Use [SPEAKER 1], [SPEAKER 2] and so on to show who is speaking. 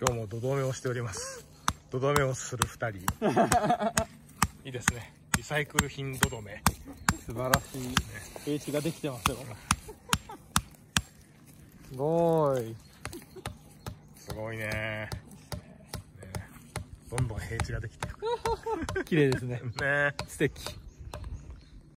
[SPEAKER 1] 今日も土留めをしております。土留めをする2人。いいですね。リサイクル品土留め
[SPEAKER 2] 素晴らしい。平地ができてますよ。すごい。
[SPEAKER 1] すごいね。ね。どんどん平地ができてる。
[SPEAKER 2] 綺麗ですね。
[SPEAKER 1] ね。
[SPEAKER 2] 素敵。